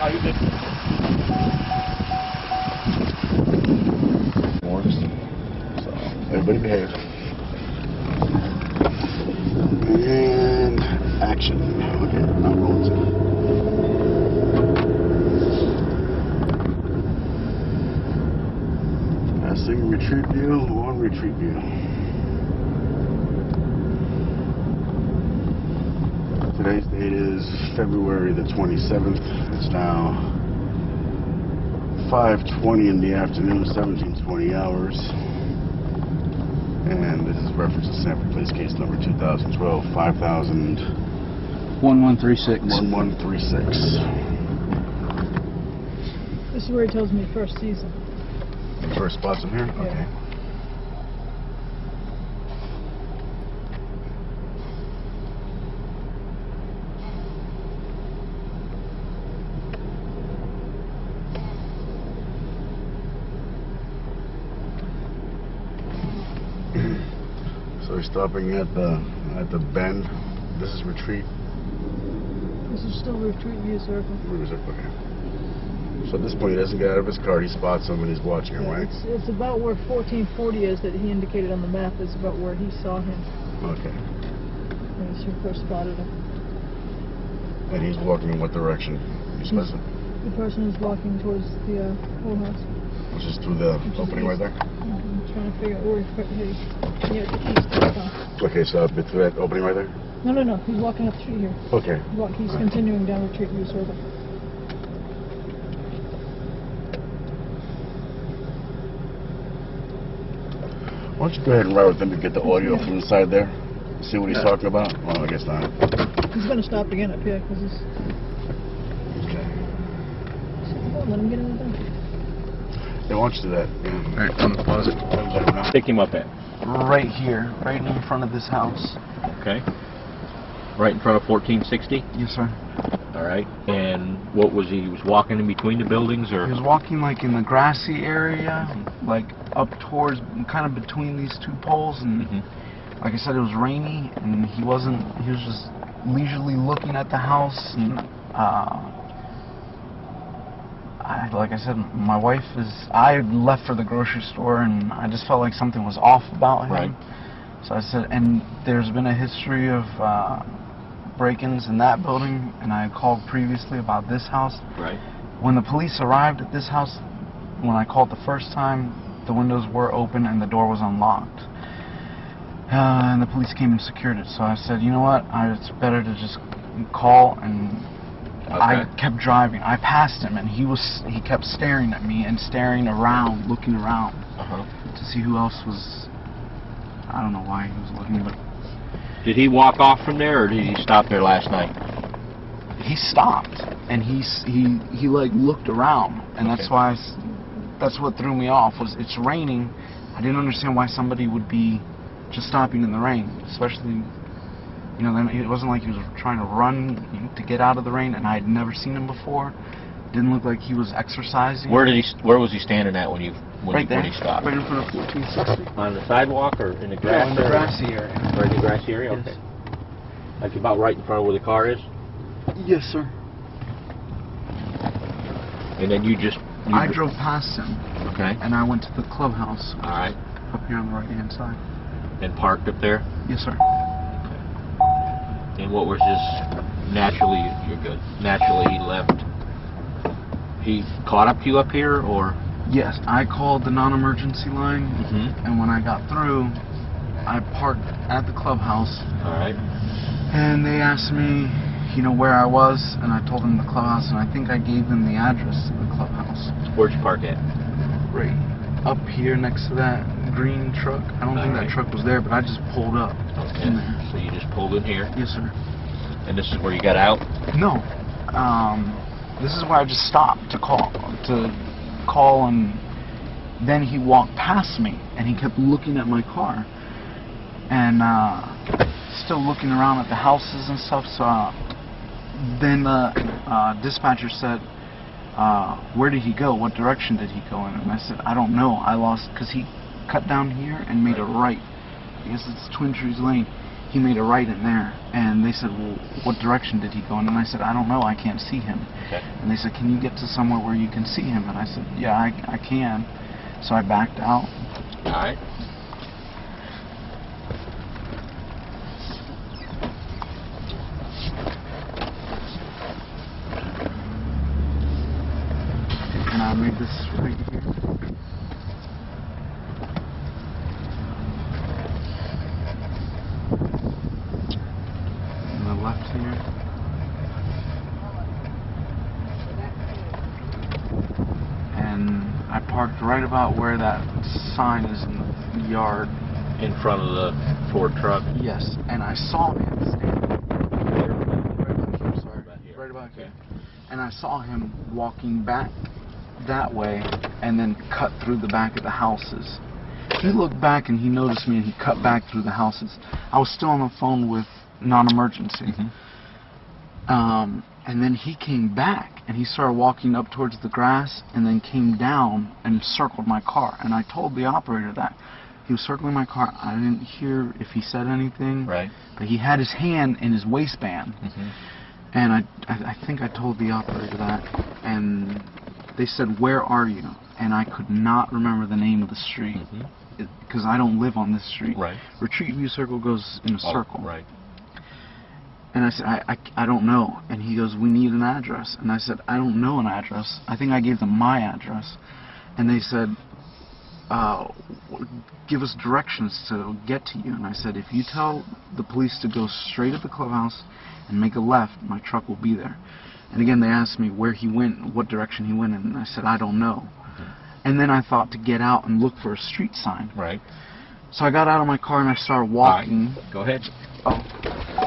No, you didn't. Works. So, everybody behave. And action. Okay, now roll it. Passing retreat view, long retreat view. Today's date is February the 27th. It's now 5:20 in the afternoon, 17:20 hours. And this is reference to Sanford Police case number 2012 5000 1136. 1136. This is where he tells me first season. First spots in here? Yeah. Okay. So we're stopping at the at the bend. This is retreat. This is still retreat view circle. Is it? Okay. So at this point, he doesn't get out of his car. He spots him and he's watching him, Yeah, right? it's, it's about where 1440 is that he indicated on the map is about where he saw him Okay. when he first spotted him. And he's walking in what direction? He's to, The person is walking towards the uh, whole house. which is through the Which opening right there? I'm trying to figure out where he, yeah, the east this. Okay, so up through that opening right there? No, no, no. He's walking up the street here. Okay. Walk, he's continuing down retreat view circle. Why don't you go ahead and ride with him to get the audio from inside there? See what he's talking about? Well, I guess not. He's gonna stop again up here because he's. Okay. Let him get in the thing. Yeah, you do that? Yeah. Alright, I'm gonna pause it. Let him. Pick him up at. Right here, right in front of this house. Okay. Right in front of 1460. Yes, sir. All right. And what was he? He was walking in between the buildings, or He was walking like in the grassy area, like up towards, kind of between these two poles, and Mhm. like I said, it was rainy, and he wasn't. He was just leisurely looking at the house, and uh, I, like I said, my wife is. I left for the grocery store, and I just felt like something was off about him. Right. So I said, and there's been a history of uh, break-ins in that building, and I called previously about this house. right? When the police arrived at this house, when I called the first time, the windows were open and the door was unlocked. Uh, and the police came and secured it. So I said, you know what? I, it's better to just call. And I kept driving. I passed him, and he was he kept staring at me and staring around, looking around Uh-huh. to see who else was. I don't know why he was looking, but Did he walk off from there, or did he stop there last night? he stopped and he he he like looked around and that's why I that's what threw me off was it's raining i didn't understand why somebody would be just stopping in the rain especially you know then it wasn't like he was trying to run to get out of the rain and i had never seen him before didn't look like he was exercising Where did he? Where was he standing at when you when, right he, there when he stopped? right in front of 1460 On the sidewalk or in the yeah, grass? in the grassy area Or in the grassy area? Yes. Okay. Like about right in front of where the car is, yes sir and then you just. You i dr- drove past him Okay. and i went to the clubhouse All right. up here on the right hand side And parked up there. yes sir And what was his naturally? You're good. Naturally, he left. He caught up to you up here, or? Yes, I called the non-emergency line, Mm-hmm. and when I got through, I parked at the clubhouse, All right. and they asked me, you know, where I was, and I told them the clubhouse, and I think I gave them the address of the clubhouse. Where'd you park at? Right up here next to that green truck. I don't think that truck was there, but I just pulled up in there. So you just pulled in here, Yes, sir. and this is where you got out. No, um, this is where I just stopped to call, to call, and then he walked past me, and he kept looking at my car, and uh, still looking around at the houses and stuff. So uh, then the uh, dispatcher said, uh, "Where did he go? What direction did he go in?" And I said, "I don't know. I lost because he cut down here and made a right. I guess it's Twin Trees Lane. He made a right in there, and they said, "Well, what direction did he go?" And I said, "I don't know. I can't see him." Okay. And they said, "Can you get to somewhere where you can see him?" And I said, "Yeah, I, I can." So I backed out. All right. And I made this right here. Left here. And I parked right about where that sign is in the yard. In front of the Ford truck. Yes, and I saw him standing sorry, About here. right about here. And I saw him walking back that way and then cut through the back of the houses. He looked back and he noticed me and he cut back through the houses. I was still on the phone with non-emergency. Mm-hmm. Um, and then he came back and he started walking up towards the grass and then came down and circled my car. And I told the operator that. He was circling my car. I didn't hear if he said anything. Right. But he had his hand in his waistband. Mm-hmm. And I, I, I think I told the operator that, and they said, "Where are you?" And I could not remember the name of the street Mm-hmm. because I don't live on this street. Right. Retreat View Circle goes in a Oh, circle. right. And I said, I, I, I don't know. And he goes, "We need an address." And I said, "I don't know an address. I think I gave them my address." And they said, uh, "Give us directions to get to you." And I said, "If you tell the police to go straight at the clubhouse and make a left, my truck will be there." And again, they asked me where he went, what direction he went in, and I said, "I don't know." And then I thought to get out and look for a street sign. Right. So I got out of my car and I started walking. Go ahead. Oh.